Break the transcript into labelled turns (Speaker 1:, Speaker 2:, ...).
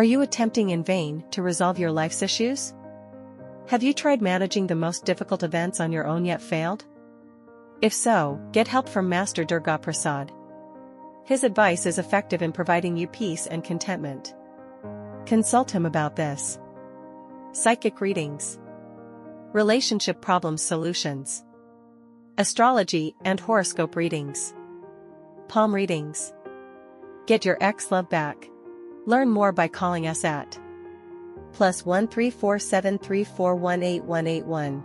Speaker 1: Are you attempting in vain to resolve your life's issues? Have you tried managing the most difficult events on your own yet failed? If so, get help from Master Durga Prasad. His advice is effective in providing you peace and contentment. Consult him about this. Psychic readings, Relationship problems solutions, Astrology and horoscope readings, Palm readings. Get your ex love back. Learn more by calling us at plus 13473418181.